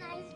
nice